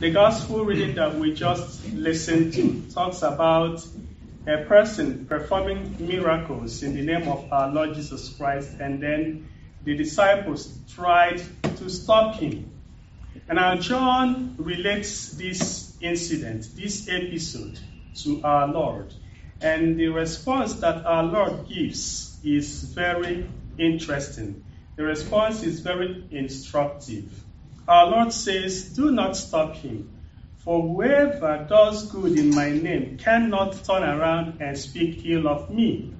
The gospel reading that we just listened to talks about a person performing miracles in the name of our Lord Jesus Christ, and then the disciples tried to stop him. And now John relates this incident, this episode, to our Lord. And the response that our Lord gives is very interesting. The response is very instructive. Our Lord says, Do not stop him, for whoever does good in my name cannot turn around and speak ill of me.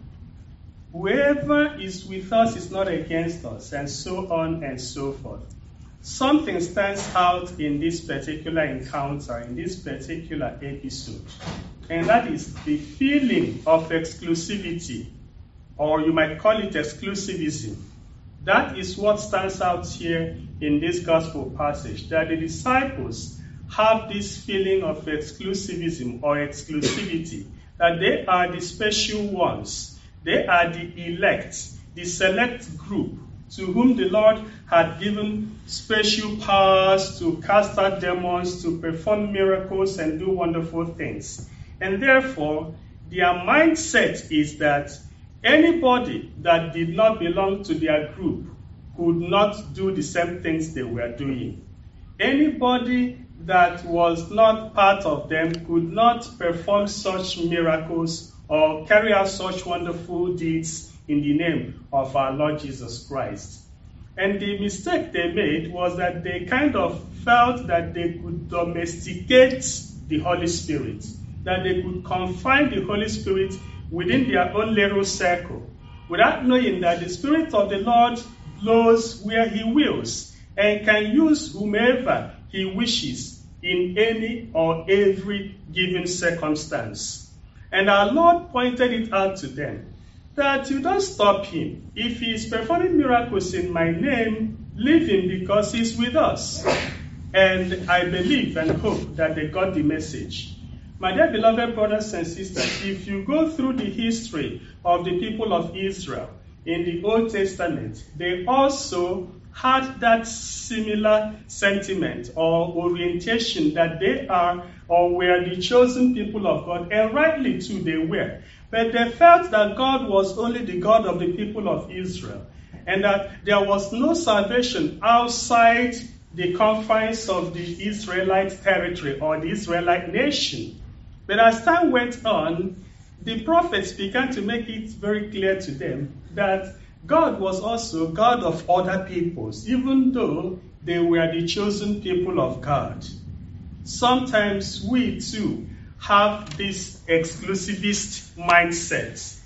Whoever is with us is not against us, and so on and so forth. Something stands out in this particular encounter, in this particular episode, and that is the feeling of exclusivity, or you might call it exclusivism. That is what stands out here in this gospel passage, that the disciples have this feeling of exclusivism or exclusivity, that they are the special ones, they are the elect, the select group to whom the Lord had given special powers to cast out demons, to perform miracles, and do wonderful things. And therefore, their mindset is that anybody that did not belong to their group could not do the same things they were doing. Anybody that was not part of them could not perform such miracles or carry out such wonderful deeds in the name of our Lord Jesus Christ. And the mistake they made was that they kind of felt that they could domesticate the Holy Spirit, that they could confine the Holy Spirit within their own little circle, without knowing that the Spirit of the Lord blows where He wills and can use whomever He wishes in any or every given circumstance. And our Lord pointed it out to them that you don't stop him. If he is performing miracles in my name, leave him because he's with us. And I believe and hope that they got the message. My dear beloved brothers and sisters, if you go through the history of the people of Israel in the Old Testament, they also had that similar sentiment or orientation that they are or were the chosen people of God, and rightly too they were. But they felt that God was only the God of the people of Israel, and that there was no salvation outside the confines of the Israelite territory or the Israelite nation. But as time went on, the prophets began to make it very clear to them that God was also God of other peoples, even though they were the chosen people of God. Sometimes we too have this exclusivist mindset.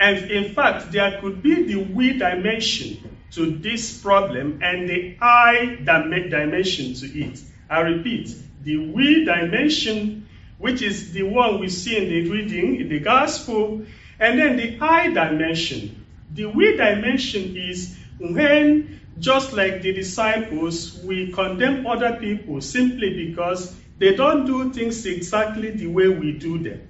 And in fact, there could be the we dimension to this problem and the I dimension to it. I repeat, the we dimension, which is the one we see in the reading, in the gospel, and then the I dimension. The we dimension is when, just like the disciples, we condemn other people simply because they don't do things exactly the way we do them.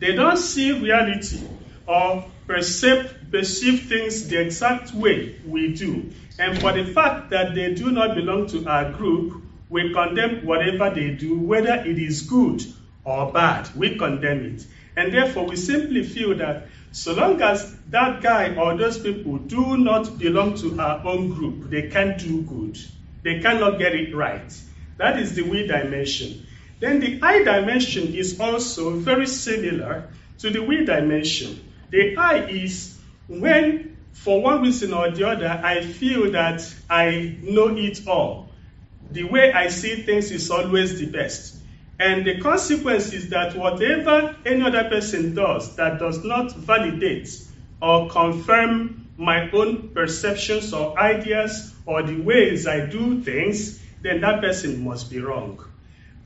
They don't see reality or perceive, perceive things the exact way we do. And for the fact that they do not belong to our group, we condemn whatever they do, whether it is good or bad. We condemn it. And therefore, we simply feel that so long as that guy or those people do not belong to our own group, they can't do good. They cannot get it right. That is the we dimension. Then the I dimension is also very similar to the we dimension. The I is when, for one reason or the other, I feel that I know it all. The way I see things is always the best. And the consequence is that whatever any other person does that does not validate or confirm my own perceptions or ideas or the ways I do things, then that person must be wrong.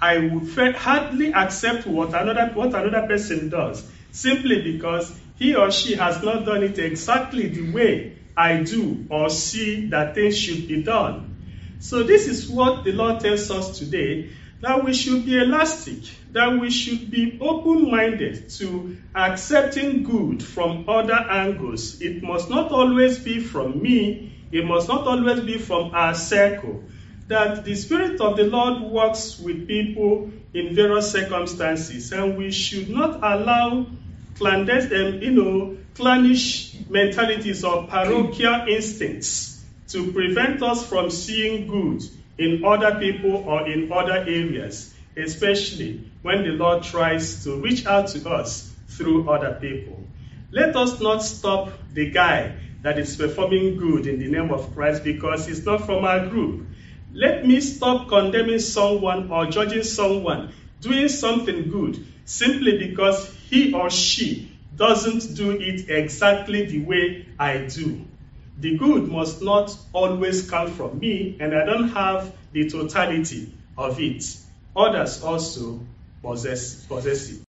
I would hardly accept what another, what another person does simply because he or she has not done it exactly the way I do or see that things should be done. So, this is what the Lord tells us today that we should be elastic, that we should be open minded to accepting good from other angles. It must not always be from me, it must not always be from our circle. that the Spirit of the Lord works with people in various circumstances, and we should not allow clandestine, you know, clannish mentalities or parochial instincts to prevent us from seeing good in other people or in other areas, especially when the Lord tries to reach out to us through other people. Let us not stop the guy that is performing good in the name of Christ because he's not from our group. Let me stop condemning someone or judging someone doing something good simply because he or she doesn't do it exactly the way I do. The good must not always come from me, and I don't have the totality of it. Others also possess, possess it.